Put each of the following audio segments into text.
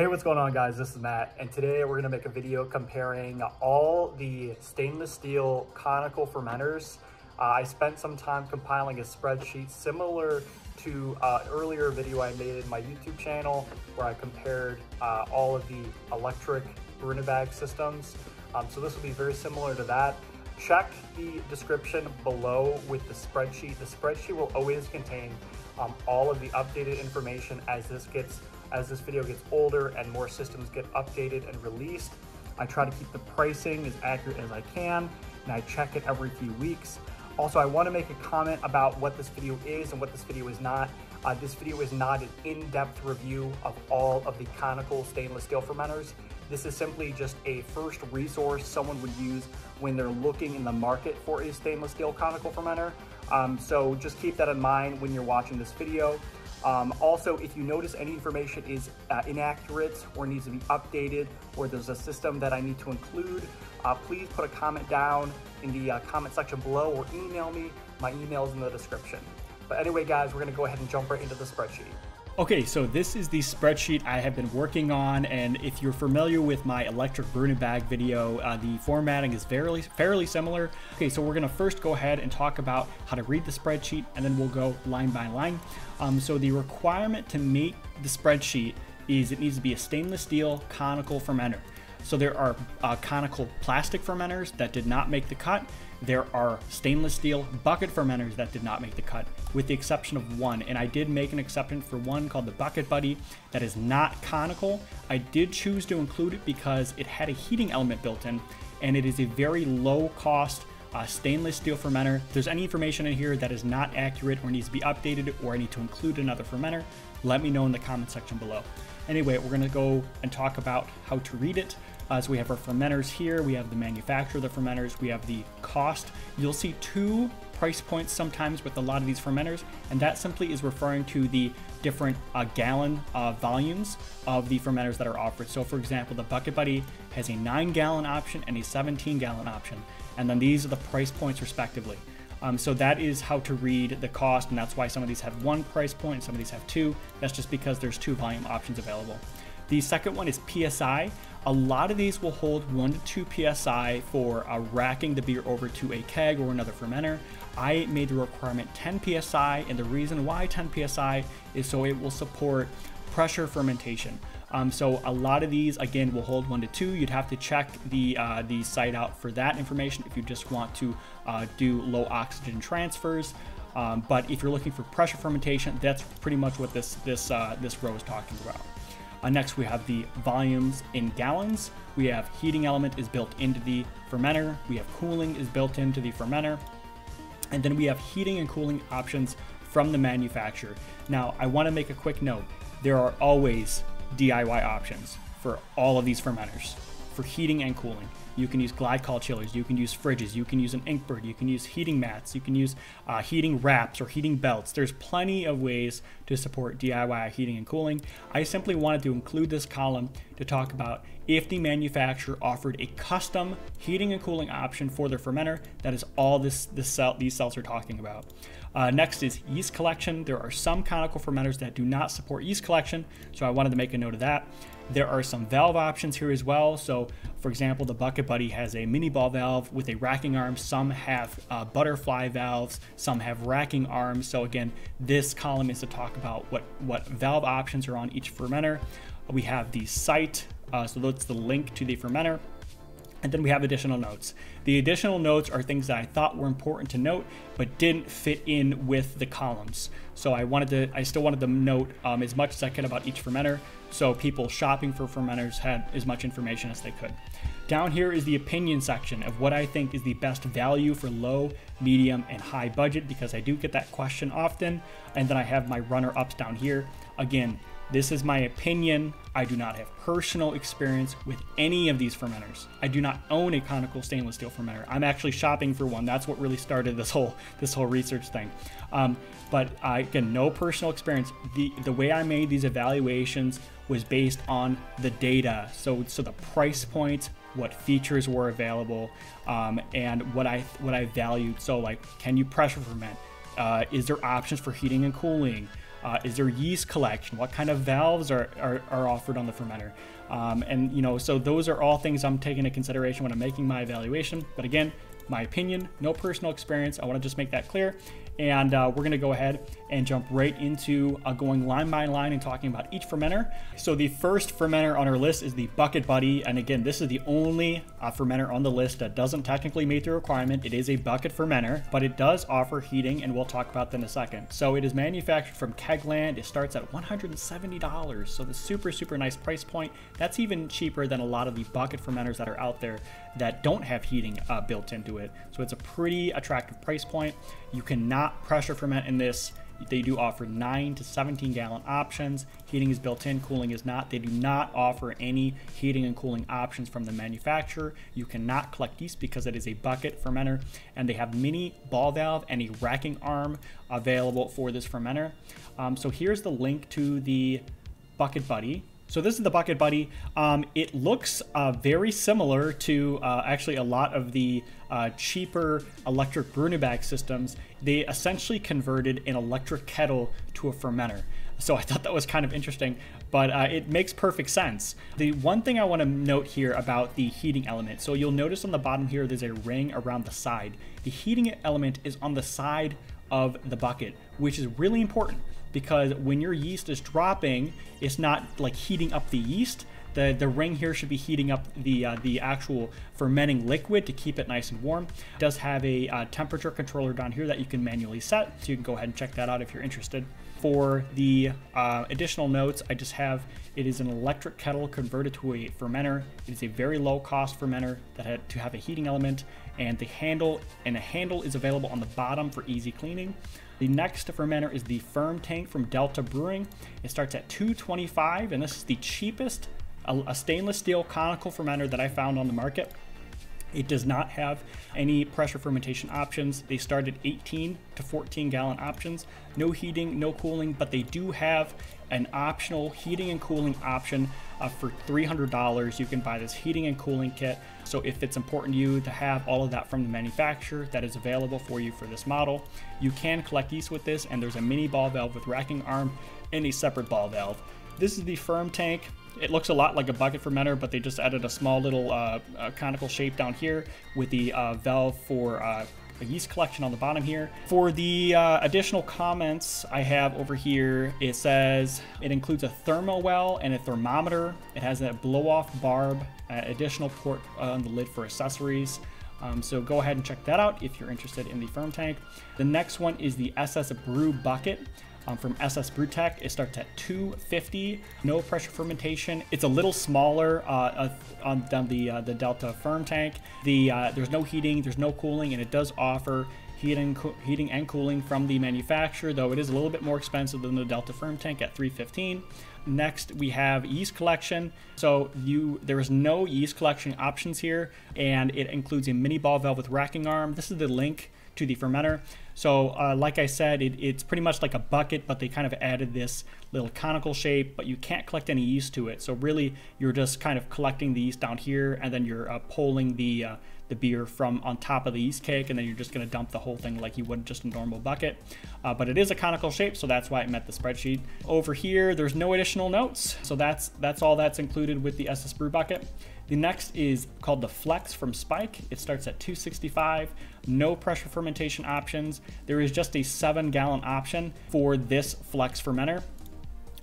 Hey, what's going on guys? This is Matt, and today we're gonna make a video comparing all the stainless steel conical fermenters. Uh, I spent some time compiling a spreadsheet similar to uh, earlier video I made in my YouTube channel where I compared uh, all of the electric Brew-in-a-Bag systems. Um, so this will be very similar to that. Check the description below with the spreadsheet. The spreadsheet will always contain um, all of the updated information as this gets as this video gets older and more systems get updated and released. I try to keep the pricing as accurate as I can and I check it every few weeks. Also, I want to make a comment about what this video is and what this video is not. Uh, this video is not an in-depth review of all of the conical stainless steel fermenters. This is simply just a first resource someone would use when they're looking in the market for a stainless steel conical fermenter. Um, so just keep that in mind when you're watching this video. Um, also, if you notice any information is uh, inaccurate or needs to be updated, or there's a system that I need to include, uh, please put a comment down in the uh, comment section below or email me. My email is in the description. But anyway, guys, we're gonna go ahead and jump right into the spreadsheet. Okay, so this is the spreadsheet I have been working on, and if you're familiar with my electric Brew-in-a-Bag video, uh, the formatting is fairly, fairly similar. Okay, so we're gonna first go ahead and talk about how to read the spreadsheet, and then we'll go line by line. Um, so the requirement to make the spreadsheet is it needs to be a stainless steel conical fermenter. So there are uh, conical plastic fermenters that did not make the cut. There are stainless steel bucket fermenters that did not make the cut, with the exception of one. And I did make an exception for one called the Bucket Buddy that is not conical. I did choose to include it because it had a heating element built in, and it is a very low cost uh, stainless steel fermenter. If there's any information in here that is not accurate or needs to be updated or I need to include another fermenter, let me know in the comment section below. Anyway, we're gonna go and talk about how to read it. Uh, so we have our fermenters here, we have the manufacturer of the fermenters, we have the cost. You'll see two price points sometimes with a lot of these fermenters, and that simply is referring to the different uh, gallon uh, volumes of the fermenters that are offered. So for example, the Bucket Buddy has a 9 gallon option and a 17 gallon option, and then these are the price points respectively. Um, so that is how to read the cost, and that's why some of these have one price point and some of these have two. That's just because there's two volume options available. The second one is PSI. A lot of these will hold 1 to 2 psi for uh, racking the beer over to a keg or another fermenter. I made the requirement 10 psi, and the reason why 10 psi is so it will support pressure fermentation. Um, so a lot of these, again, will hold one to two. You'd have to check the uh, the site out for that information if you just want to uh, do low oxygen transfers. Um, but if you're looking for pressure fermentation, that's pretty much what this this uh, this row is talking about. Uh, next, we have the volumes in gallons. We have heating element is built into the fermenter. We have cooling is built into the fermenter. And then we have heating and cooling options from the manufacturer. Now, I want to make a quick note. There are always DIY options for all of these fermenters for heating and cooling. You can use glycol chillers, you can use fridges, you can use an Inkbird, you can use heating mats, you can use uh, heating wraps or heating belts. There's plenty of ways to support DIY heating and cooling. I simply wanted to include this column to talk about if the manufacturer offered a custom heating and cooling option for their fermenter. That is all this, this cell, these cells are talking about. Uh, next is yeast collection. There are some conical fermenters that do not support yeast collection, so I wanted to make a note of that. There are some valve options here as well. So, for example, the Bucket Buddy has a mini ball valve with a racking arm. Some have uh, butterfly valves. Some have racking arms. So again, this column is to talk about what what valve options are on each fermenter. We have the site. Uh, so that's the link to the fermenter. And then we have additional notes. The additional notes are things that I thought were important to note, but didn't fit in with the columns. So I wanted to, I still wanted to note um, as much as I could about each fermenter, so people shopping for fermenters had as much information as they could. Down here is the opinion section of what I think is the best value for low, medium, and high budget, because I do get that question often. And then I have my runner-ups down here. Again, this is my opinion. I do not have personal experience with any of these fermenters. I do not own a conical stainless steel fermenter. I'm actually shopping for one. That's what really started this whole this whole research thing. Um, but uh, again, no personal experience. The the way I made these evaluations was based on the data. So so the price point, what features were available, um, and what I what I valued. So like, can you pressure ferment? Uh, is there options for heating and cooling? Uh, is there yeast collection? What kind of valves are, are, are offered on the fermenter? Um, and you know, so those are all things I'm taking into consideration when I'm making my evaluation. But again, my opinion, no personal experience. I want to just make that clear. And uh, we're to go ahead and jump right into uh, going line by line and talking about each fermenter. So the first fermenter on our list is the Bucket Buddy. And again, this is the only uh, fermenter on the list that doesn't technically meet the requirement. It is a bucket fermenter, but it does offer heating, and we'll talk about that in a second. So it is manufactured from Kegland. It starts at $170. So the super, super nice price point. That's even cheaper than a lot of the bucket fermenters that are out there that don't have heating uh, built into it. So it's a pretty attractive price point. You cannot pressure ferment in this. They do offer 9 to 17 gallon options. Heating is built in, cooling is not. They do not offer any heating and cooling options from the manufacturer. You cannot collect yeast because it is a bucket fermenter. And they have mini ball valve and a racking arm available for this fermenter. Um, so here's the link to the Bucket Buddy. So this is the Bucket Buddy. Um, it looks uh, very similar to uh, actually a lot of the uh, cheaper electric Brew-in-a-Bag systems. They essentially converted an electric kettle to a fermenter. So I thought that was kind of interesting, but uh, it makes perfect sense. The one thing I want to note here about the heating element, so you'll notice on the bottom here, there's a ring around the side. The heating element is on the side of the bucket, which is really important because when your yeast is dropping, it's not like heating up the yeast. The, the ring here should be heating up the uh, the actual fermenting liquid to keep it nice and warm. It does have a uh, temperature controller down here that you can manually set, so you can go ahead and check that out if you're interested. For the uh, additional notes, I just have it is an electric kettle converted to a fermenter. It is a very low cost fermenter that had to have a heating element, and the handle and a handle is available on the bottom for easy cleaning. The next fermenter is the FermTank from Delta Brewing. It starts at 225 and this is the cheapest a, stainless steel conical fermenter that I found on the market. It does not have any pressure fermentation options. They start at 18 to 14 gallon options. No heating, no cooling, but they do have an optional heating and cooling option uh, for $300. You can buy this heating and cooling kit. So if it's important to you to have all of that from the manufacturer, that is available for you for this model. You can collect yeast with this, and there's a mini ball valve with racking arm and a separate ball valve. This is the FermTank. It looks a lot like a bucket fermenter, but they just added a small little uh, conical shape down here with the uh, valve for uh, a yeast collection on the bottom here. For the uh, additional comments I have over here, it says it includes a thermal well and a thermometer. It has a blow off barb, uh, additional port on the lid for accessories. Um, so go ahead and check that out if you're interested in the FermTank. The next one is the SS Brew Bucket um, from SS Brewtech. It starts at 250, no pressure fermentation. It's a little smaller uh, on, on the uh, the Delta FermTank. The uh, there's no heating, there's no cooling, and it does offer heating, heating and cooling from the manufacturer, though it is a little bit more expensive than the Delta FermTank at 315. Next, we have yeast collection. So you there is no yeast collection options here, and it includes a mini ball valve with racking arm. This is the link to the fermenter. So uh, like I said, it, it's pretty much like a bucket, but they kind of added this little conical shape, but you can't collect any yeast to it. So really, you're just kind of collecting the yeast down here, and then you're uh, pulling the uh, the beer from on top of the yeast cake, and then you're just going to dump the whole thing like you would just a normal bucket. Uh, but it is a conical shape, so that's why it met the spreadsheet. Over here, there's no additional notes, so that's that's all that's included with the SS Brew bucket. The next is called the Flex from Spike. It starts at 265, no pressure fermentation options. There is just a seven gallon option for this Flex fermenter.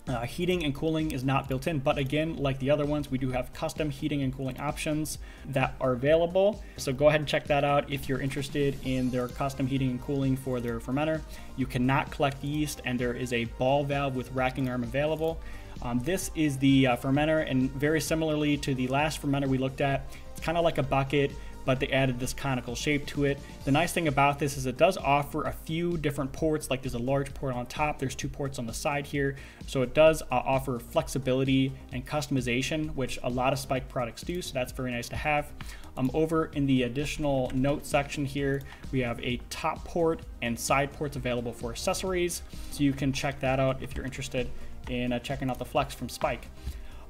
Uh, heating and cooling is not built in, but again, like the other ones, we do have custom heating and cooling options that are available. So go ahead and check that out if you're interested in their custom heating and cooling for their fermenter. You cannot collect yeast, and there is a ball valve with racking arm available. Um, this is the uh, fermenter, and very similarly to the last fermenter we looked at, it's kind of like a bucket, but they added this conical shape to it. The nice thing about this is it does offer a few different ports, like there's a large port on top, there's two ports on the side here, so it does uh, offer flexibility and customization, which a lot of Spike products do, so that's very nice to have. Um, over in the additional note section here, we have a top port and side ports available for accessories, so you can check that out if you're interested in uh, checking out the Flex from Spike.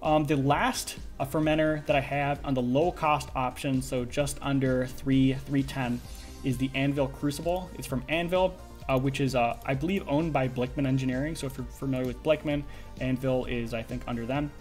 Um, the last uh, fermenter that I have on the low cost option, so just under 3 310, is the Anvil Crucible. It's from Anvil. uh, which is, uh, I believe, owned by Blichmann Engineering. So if you're familiar with Blichmann, Anvil is, I think, under them.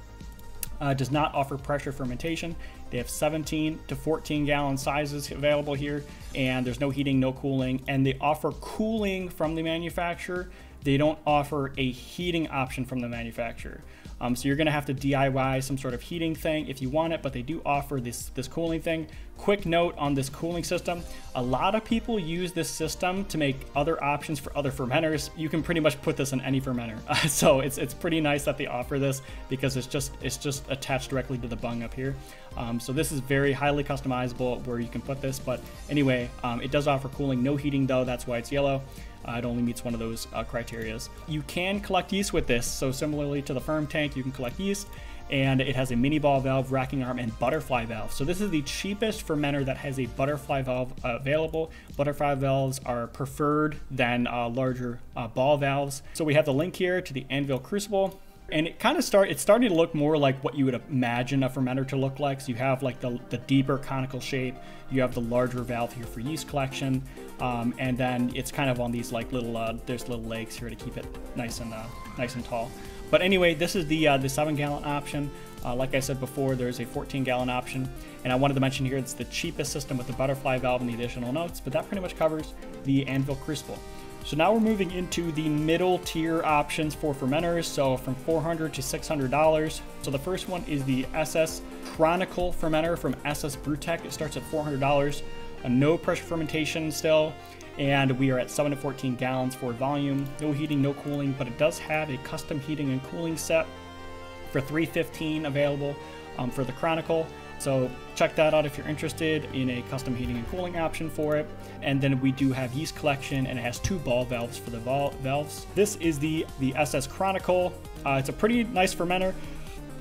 Uh, does not offer pressure fermentation. They have 17 to 14 gallon sizes available here, and there's no heating, no cooling, and they offer cooling from the manufacturer. They don't offer a heating option from the manufacturer. Um, so you're gonna have to DIY some sort of heating thing if you want it, but they do offer this, this cooling thing. Quick note on this cooling system. A lot of people use this system to make other options for other fermenters. You can pretty much put this in any fermenter. Uh, so it's, it's pretty nice that they offer this because it's just, it's just attached directly to the bung up here. Um, so this is very highly customizable where you can put this, but anyway, um, it does offer cooling, no heating though, that's why it's yellow. Uh, it only meets one of those uh, criterias. You can collect yeast with this, so similarly to the FermTank, you can collect yeast, and it has a mini ball valve, racking arm, and butterfly valve. So this is the cheapest fermenter that has a butterfly valve available. Butterfly valves are preferred than uh, larger uh, ball valves. So we have the link here to the Anvil Crucible and it kind of start it's starting to look more like what you would imagine a fermenter to look like. So you have like the, the deeper conical shape you have the larger valve here for yeast collection um, and then it's kind of on these like little uh, there's little legs here to keep it nice and uh, nice and tall. But anyway this is the uh, the seven gallon option. Uh, like I said before there's a 14 gallon option. And I wanted to mention here it's the cheapest system with the butterfly valve and the additional notes but that pretty much covers the Anvil Crucible so now we're moving into the middle tier options for fermenters, so from 400 to $600. So the first one is the SS Chronical fermenter from SS Brewtech. It starts at $400, a no pressure fermentation still, and we are at 7 to 14 gallons for volume. No heating, no cooling, but it does have a custom heating and cooling set for 315 available um, for the Chronical. So check that out if you're interested in a custom heating and cooling option for it. And then we do have yeast collection and it has two ball valves for the valves. This is the, the SS Chronical. Uh, it's a pretty nice fermenter.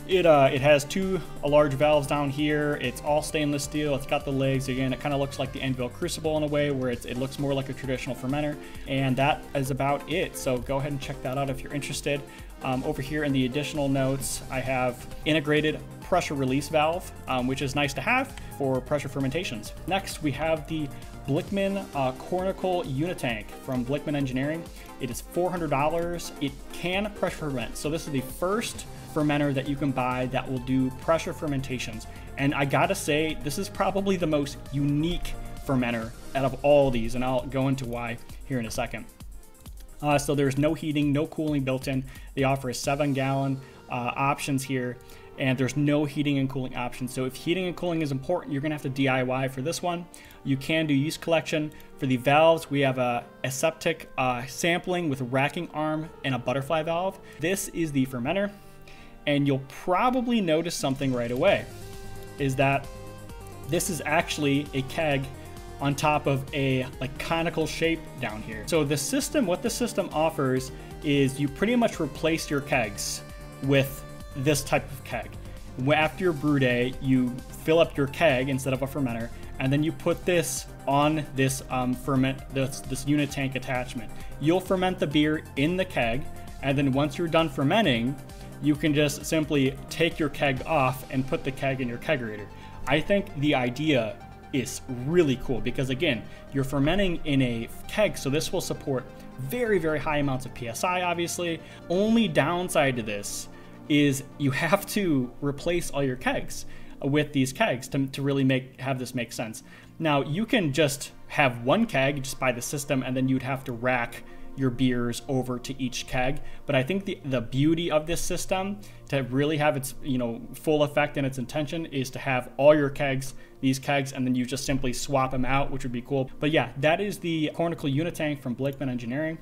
It, uh, it has two uh, large valves down here. It's all stainless steel. It's got the legs. Again, it kind of looks like the Anvil Crucible in a way where it looks more like a traditional fermenter. And that is about it. So go ahead and check that out if you're interested. Um, over here in the additional notes, I have integrated pressure release valve, um, which is nice to have for pressure fermentations. Next, we have the Blichmann uh, Cornical Unitank from Blichmann Engineering. It is $400. It can pressure ferment. So this is the first fermenter that you can buy that will do pressure fermentations. And I gotta say, this is probably the most unique fermenter out of all these, and I'll go into why here in a second. Uh, so there's no heating, no cooling built in. They offer a seven gallon uh, options here and there's no heating and cooling options. So if heating and cooling is important, you're gonna have to DIY for this one. You can do yeast collection. For the valves, we have a aseptic uh, sampling with a racking arm and a butterfly valve. This is the fermenter, and you'll probably notice something right away, is that this is actually a keg on top of a like conical shape down here. So the system, what the system offers is you pretty much replace your kegs with this type of keg. After your brew day, you fill up your keg instead of a fermenter, and then you put this on this um, ferment, this, this unit tank attachment. You'll ferment the beer in the keg, and then once you're done fermenting, you can just simply take your keg off and put the keg in your kegerator. I think the idea is really cool because again, you're fermenting in a keg, so this will support very, very high amounts of PSI, obviously. Only downside to this is you have to replace all your kegs with these kegs to, to really make have this make sense. Now you can just have one keg just by the system and then you'd have to rack your beers over to each keg. But I think the, the beauty of this system to really have its you know full effect and its intention is to have all your kegs, these kegs, and then you just simply swap them out, which would be cool. But yeah, that is the Cornical Unitank from Blichmann Engineering.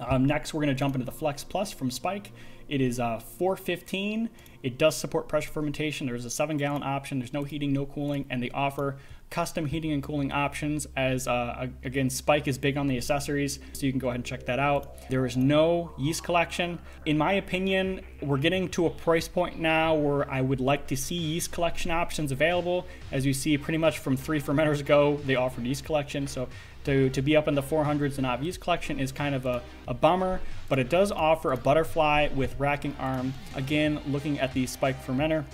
Um, next, we're going to jump into the Flex Plus from Spike. It is uh, 415. It does support pressure fermentation. There's a seven gallon option. There's no heating, no cooling, and they offer custom heating and cooling options as uh, again spike is big on the accessories so you can go ahead and check that out there is no yeast collection in my opinion we're getting to a price point now where i would like to see yeast collection options available as you see pretty much from three fermenters ago they offered yeast collection so to, to be up in the 400s and not yeast collection is kind of a, a bummer but it does offer a butterfly with racking arm again looking at the spike fermenter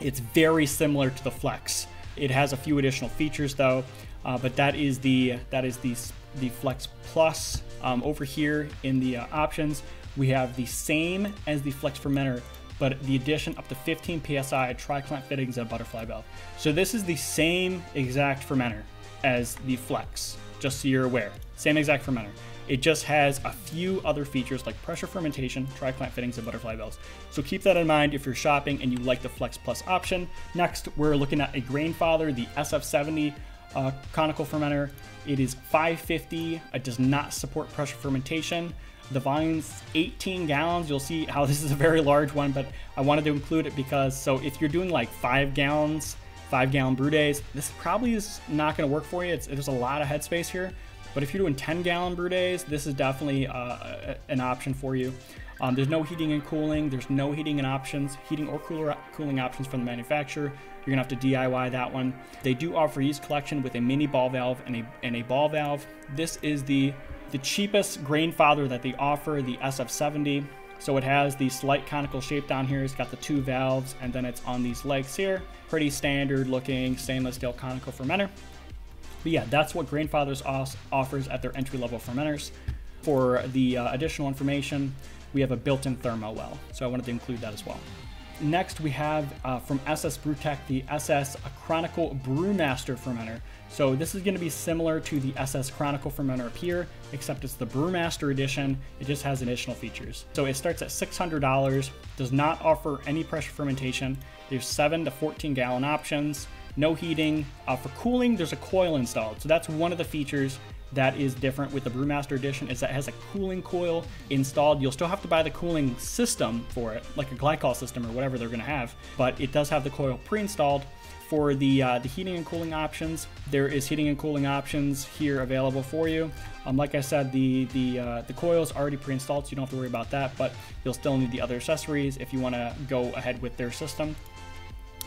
it's very similar to the flex it has a few additional features though, uh, but that is the that is the the Flex Plus. Um, over here in the uh, options, we have the same as the Flex Fermenter, but the addition up to 15 psi tri-clamp fittings and butterfly valve. So this is the same exact fermenter as the Flex, just so you're aware. Same exact fermenter. It just has a few other features like pressure fermentation, tri-clamp fittings, and butterfly valves. So keep that in mind if you're shopping and you like the Flex Plus option. Next, we're looking at a Grainfather, the SF70 uh, conical fermenter. It is 550. It does not support pressure fermentation. The volume's 18 gallons. You'll see how this is a very large one, but I wanted to include it because so if you're doing like five gallons, five gallon brew days, this probably is not going to work for you. It's, there's a lot of headspace here. But if you're doing 10 gallon brew days, this is definitely uh, an option for you. Um, there's no heating and cooling. There's no heating and options, heating or cooler, cooling options from the manufacturer. You're gonna have to DIY that one. They do offer yeast collection with a mini ball valve and a, and a ball valve. This is the, the cheapest Grainfather that they offer, the SF70. So it has the slight conical shape down here. It's got the two valves and then it's on these legs here. Pretty standard looking stainless steel conical fermenter. But yeah, that's what Grainfather's offers at their entry level fermenters. For the uh, additional information, we have a built-in thermo well, so I wanted to include that as well. Next, we have uh, from SS Brewtech the SS Chronical Brewmaster fermenter. So this is going to be similar to the SS Chronical fermenter up here, except it's the Brewmaster edition. It just has additional features. So it starts at $600, does not offer any pressure fermentation. There's 7 to 14 gallon options no heating. Uh, for cooling, there's a coil installed. So that's one of the features that is different with the Brewmaster Edition is that it has a cooling coil installed. You'll still have to buy the cooling system for it, like a glycol system or whatever they're going to have, but it does have the coil pre-installed. For the uh, the heating and cooling options, there is heating and cooling options here available for you. Um, like I said, the the uh, the coil is already pre-installed, so you don't have to worry about that. But you'll still need the other accessories if you want to go ahead with their system.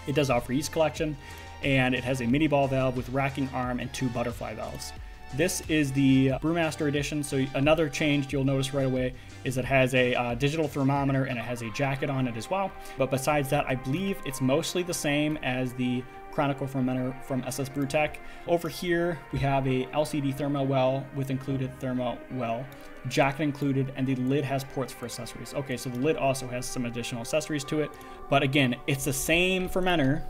It does offer yeast collection and it has a mini ball valve with racking arm and two butterfly valves. This is the Brewmaster Edition, so another change you'll notice right away is it has a uh, digital thermometer and it has a jacket on it as well. But besides that, I believe it's mostly the same as the Chronical fermenter from SS Brewtech. Over here, we have a LCD thermo well with included thermo well, jacket included, and the lid has ports for accessories. Okay, so the lid also has some additional accessories to it, but again, it's the same fermenter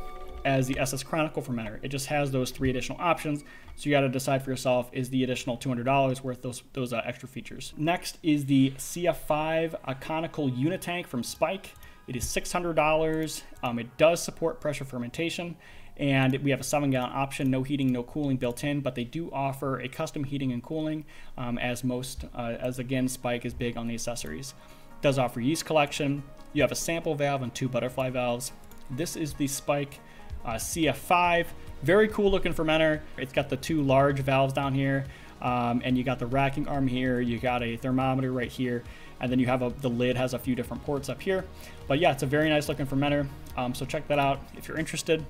as the SS Chronical fermenter. It just has those three additional options. So you got to decide for yourself is the additional $200 worth those those uh, extra features. Next is the CF5 a conical unitank from Spike. It is $600. Um, it does support pressure fermentation and we have a seven gallon option, no heating, no cooling built in, but they do offer a custom heating and cooling um, as most, uh, as again, Spike is big on the accessories. It does offer yeast collection. You have a sample valve and two butterfly valves. This is the Spike uh, CF5. Very cool looking fermenter. It's got the two large valves down here, um, and you got the racking arm here. You got a thermometer right here, and then you have a, the lid has a few different ports up here. But yeah, it's a very nice looking fermenter. Um, so check that out if you're interested.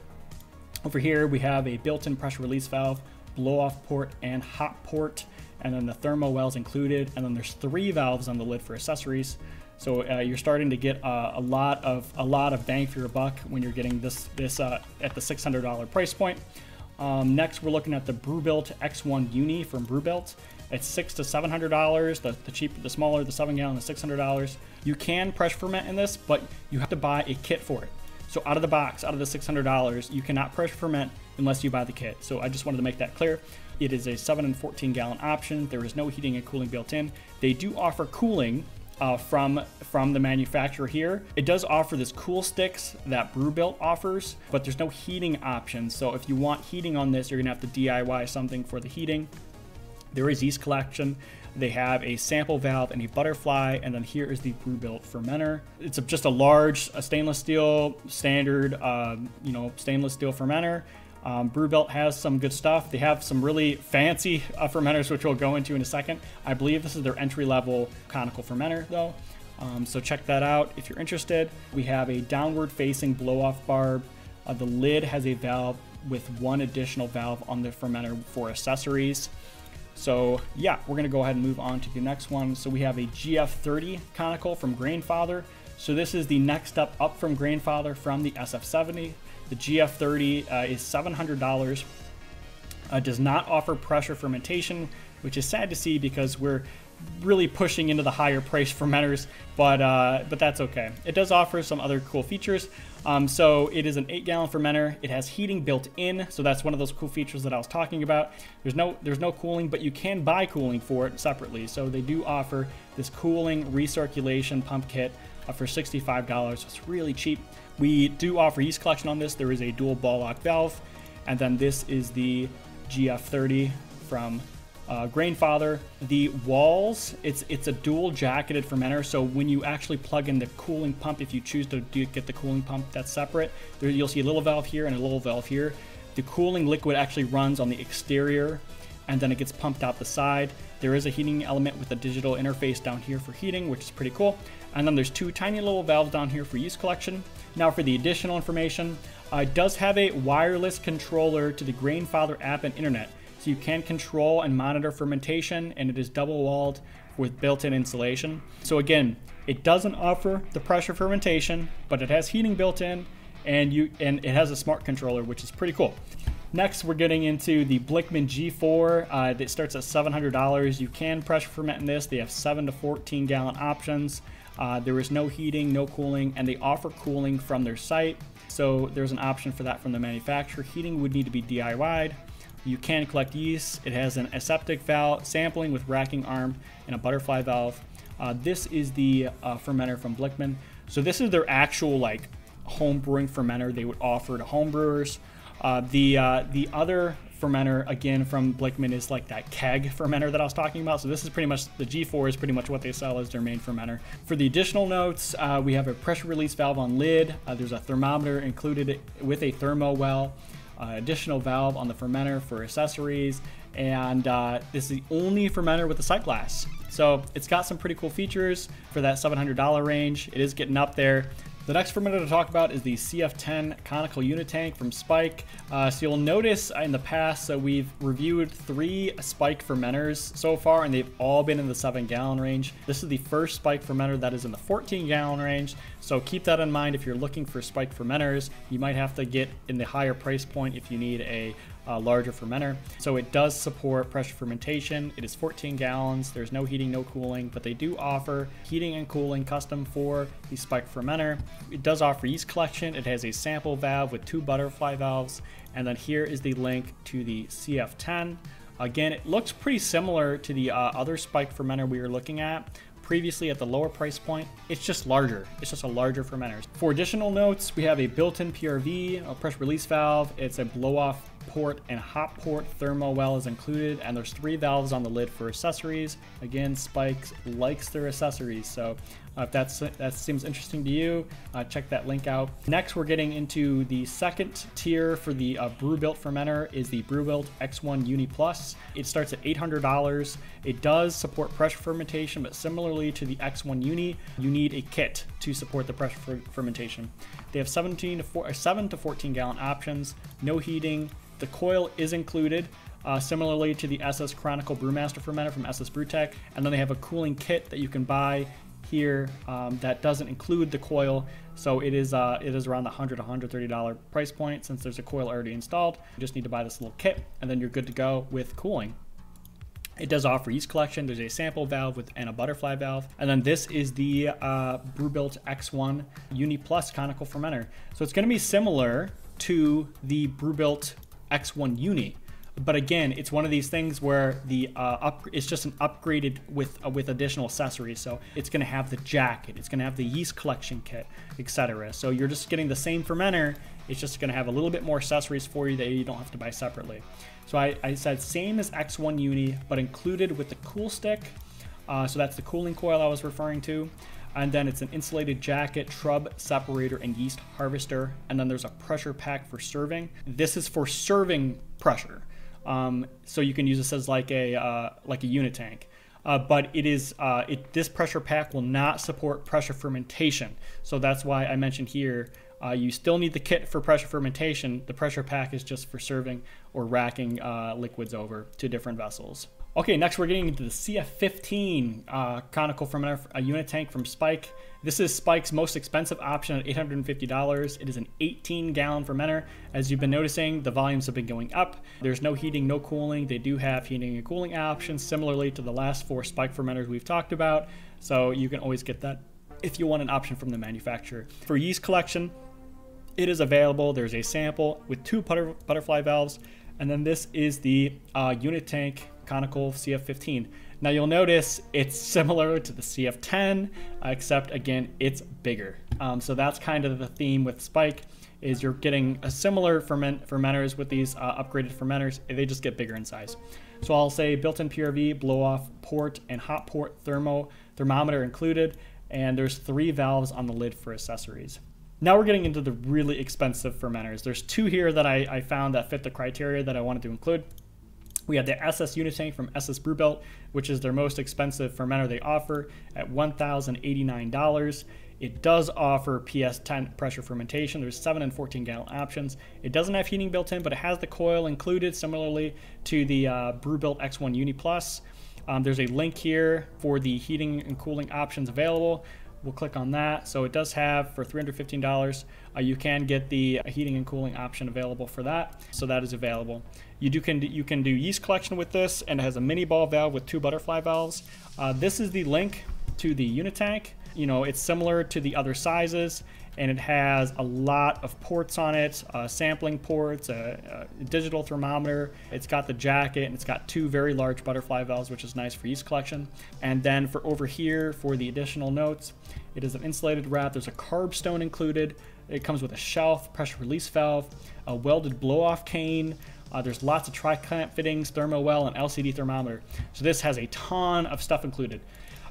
Over here, we have a built-in pressure release valve, blow-off port, and hot port, and then the thermo wells included. And then there's three valves on the lid for accessories. So uh, you're starting to get uh, a lot of a lot of bang for your buck when you're getting this this uh, at the $600 price point. Um, next, we're looking at the Brewbilt X1 Uni from Brewbilt. It's six to seven hundred dollars. The, the cheaper, the smaller, the seven gallon, the six hundred dollars. You can pressure ferment in this, but you have to buy a kit for it. So out of the box, out of the six hundred dollars, you cannot pressure ferment unless you buy the kit. So I just wanted to make that clear. It is a 7 and 14 gallon option. There is no heating and cooling built in. They do offer cooling uh, from from the manufacturer here. It does offer this cool sticks that Brewbilt offers, but there's no heating option. So if you want heating on this, you're gonna have to DIY something for the heating. There is yeast collection. They have a sample valve and a butterfly, and then here is the Brewbilt fermenter. It's a, just a large a stainless steel standard, uh, you know, stainless steel fermenter. Um, Brewbilt has some good stuff. They have some really fancy uh, fermenters, which we'll go into in a second. I believe this is their entry level conical fermenter, though. Um, so check that out if you're interested. We have a downward facing blow off barb. Uh, the lid has a valve with one additional valve on the fermenter for accessories. So yeah, we're gonna go ahead and move on to the next one. So we have a GF30 conical from Grainfather. So this is the next step up from Grainfather from the SF70. The GF30 uh, is $700. Uh, does not offer pressure fermentation. which is sad to see because we're really pushing into the higher price fermenters, but uh, but that's okay. It does offer some other cool features. Um, so it is an eight gallon fermenter. It has heating built in, so that's one of those cool features that I was talking about. There's no there's no cooling, but you can buy cooling for it separately. So they do offer this cooling recirculation pump kit uh, for $65. It's really cheap. We do offer yeast collection on this. There is a dual ball lock valve, and then this is the GF30 from uh, Grainfather. The walls, it's it's a dual jacketed fermenter, so when you actually plug in the cooling pump, if you choose to do, get the cooling pump that's separate, there, you'll see a little valve here and a little valve here. The cooling liquid actually runs on the exterior and then it gets pumped out the side. There is a heating element with a digital interface down here for heating, which is pretty cool. And then there's two tiny little valves down here for yeast collection. Now for the additional information, uh, it does have a wireless controller to the Grainfather app and internet. So you can control and monitor fermentation and it is double walled with built-in insulation. So again, it doesn't offer the pressure fermentation, but it has heating built in and you and it has a smart controller, which is pretty cool. Next, we're getting into the Blichmann G4 uh, that starts at $700. You can pressure ferment in this. They have 7 to 14 gallon options. Uh, there is no heating, no cooling, and they offer cooling from their site. So there's an option for that from the manufacturer. Heating would need to be DIY'd. You can collect yeast. It has an aseptic valve, sampling with racking arm, and a butterfly valve. Uh, this is the uh, fermenter from Blichmann. So this is their actual like home brewing fermenter they would offer to home brewers. Uh, the uh, the other fermenter again from Blichmann is like that keg fermenter that I was talking about. So this is pretty much the G4 is pretty much what they sell as their main fermenter. For the additional notes, uh, we have a pressure release valve on lid. Uh, there's a thermometer included with a thermo well. Uh, additional valve on the fermenter for accessories, and uh, this is the only fermenter with a sight glass. So it's got some pretty cool features for that $700 range. It is getting up there. The next fermenter to talk about is the CF10 conical unitank from Spike. Uh, so you'll notice in the past that we've reviewed three Spike fermenters so far, and they've all been in the 7 gallon range. This is the first Spike fermenter that is in the 14 gallon range, so keep that in mind if you're looking for Spike fermenters. You might have to get in the higher price point if you need a uh, larger fermenter. So it does support pressure fermentation. It is 14 gallons. There's no heating, no cooling, but they do offer heating and cooling custom for the Spike fermenter. It does offer yeast collection. It has a sample valve with two butterfly valves. And then here is the link to the CF10. Again, it looks pretty similar to the uh, other Spike fermenter we were looking at, previously at the lower price point. It's just larger. It's just a larger fermenter. For additional notes, we have a built-in PRV, a pressure release valve. It's a blow-off port and hot port thermo well is included and there's three valves on the lid for accessories. Again spikes likes their accessories so uh, if that's that seems interesting to you uh, check that link out. Next we're getting into the second tier for the uh, Brewbilt fermenter is the Brewbilt x1 uni plus. It starts at $800 it does support pressure fermentation but similarly to the x1 uni you need a kit to support the pressure fer fermentation. They have 17 to 4, 7 to 14 gallon options no heating. The coil is included, uh, similarly to the SS Chronical Brewmaster fermenter from SS Brewtech. And then they have a cooling kit that you can buy here um, that doesn't include the coil. So it is uh, it is around the 100 $130 price point since there's a coil already installed. You just need to buy this little kit and then you're good to go with cooling. It does offer yeast collection. There's a sample valve with and a butterfly valve. And then this is the uh, Brewbilt X1 Uni Plus conical fermenter. So it's going to be similar to the Brewbilt X1 Uni. But again, it's one of these things where the uh, up, it's just an upgraded with uh, with additional accessories. So it's going to have the jacket, it's going to have the yeast collection kit, etc. So you're just getting the same fermenter. It's just going to have a little bit more accessories for you that you don't have to buy separately. So I, I said same as X1 Uni, but included with the cool stick. Uh, so that's the cooling coil I was referring to and then it's an insulated jacket, trub separator, and yeast harvester. And then there's a pressure pack for serving. This is for serving pressure, um, so you can use this as like a uh, like a unitank. Uh, but it is uh, it, this pressure pack will not support pressure fermentation. So that's why I mentioned here uh, you still need the kit for pressure fermentation. The pressure pack is just for serving or racking uh, liquids over to different vessels. Okay, next we're getting into the CF15 uh, conical fermenter, a unit tank from Spike. This is Spike's most expensive option at $850. It is an 18 gallon fermenter. As you've been noticing, the volumes have been going up. There's no heating, no cooling. They do have heating and cooling options similarly to the last four Spike fermenters we've talked about. So you can always get that if you want an option from the manufacturer. For yeast collection, it is available. There's a sample with two butter butterfly valves. And then this is the uh, unit tank conical CF15. Now you'll notice it's similar to the CF10, except again, it's bigger. Um, so that's kind of the theme with Spike, is you're getting a similar ferment fermenters with these uh, upgraded fermenters, they just get bigger in size. So I'll say built-in PRV, blow-off port, and hot port thermo thermometer included, and there's three valves on the lid for accessories. Now we're getting into the really expensive fermenters. There's two here that I, I found that fit the criteria that I wanted to include. We have the SS Unitank from SS Brewbilt, which is their most expensive fermenter they offer at $1,089. It does offer PS10 pressure fermentation. There's 7 and 14 gallon options. It doesn't have heating built in, but it has the coil included, similarly to the uh, Brewbilt X1 Uni Plus. Um, there's a link here for the heating and cooling options available. We'll click on that. So it does have for $315, uh, you can get the heating and cooling option available for that. So that is available. You do can you can do yeast collection with this, and it has a mini ball valve with two butterfly valves. Uh, this is the link to the Unitank. You know, it's similar to the other sizes, and it has a lot of ports on it, uh, sampling ports, a, a, digital thermometer. It's got the jacket, and it's got two very large butterfly valves, which is nice for yeast collection. And then for over here, for the additional notes, it is an insulated wrap. There's a carb stone included. It comes with a shelf, pressure release valve, a welded blow-off cane, uh, there's lots of tri-clamp fittings, thermo well, and LCD thermometer. So this has a ton of stuff included.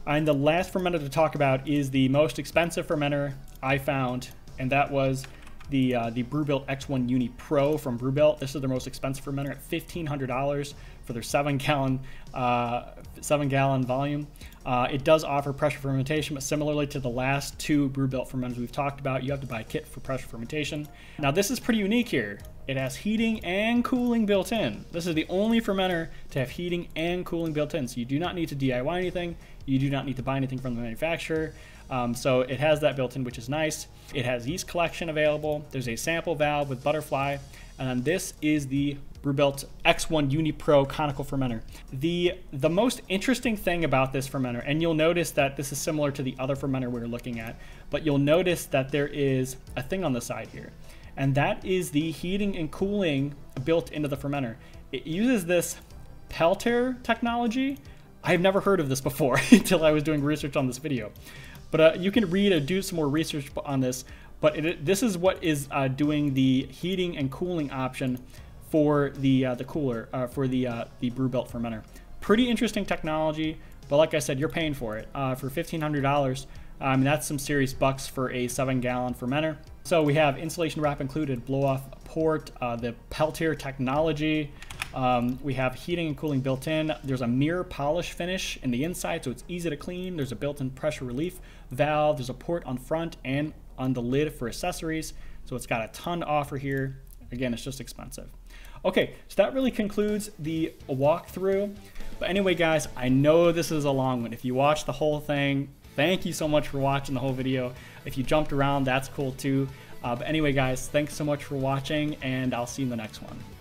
And the last fermenter to talk about is the most expensive fermenter I found, and that was the uh, the Brewbilt X1 Uni Pro from Brewbilt. This is their most expensive fermenter at $1,500 for their seven gallon uh, seven gallon volume. Uh, it does offer pressure fermentation, but similarly to the last two Brewbilt fermenters we've talked about, you have to buy a kit for pressure fermentation. Now this is pretty unique here. It has heating and cooling built in. This is the only fermenter to have heating and cooling built in. So you do not need to DIY anything. You do not need to buy anything from the manufacturer. Um, so it has that built in, which is nice. It has yeast collection available. There's a sample valve with butterfly. And this is the Brewbilt X1 Uni Pro conical fermenter. The, the most interesting thing about this fermenter, and you'll notice that this is similar to the other fermenter we are looking at, but you'll notice that there is a thing on the side here and that is the heating and cooling built into the fermenter. It uses this Peltier technology. I've never heard of this before until I was doing research on this video. But uh, you can read and do some more research on this. But it, this is what is uh, doing the heating and cooling option for the uh, the cooler uh, for the uh, the Brewbilt fermenter. Pretty interesting technology. But like I said, you're paying for it uh, for fifteen hundred dollars. Um, that's some serious bucks for a seven gallon fermenter. So we have insulation wrap included, blow off port, uh, the Peltier technology. Um, we have heating and cooling built in. There's a mirror polish finish in the inside, so it's easy to clean. There's a built-in pressure relief valve. There's a port on front and on the lid for accessories. So it's got a ton to offer here. Again, it's just expensive. Okay, so that really concludes the walkthrough. But anyway, guys, I know this is a long one. If you watch the whole thing, Thank you so much for watching the whole video. If you jumped around, that's cool too. Uh, but anyway, guys, thanks so much for watching, and I'll see you in the next one.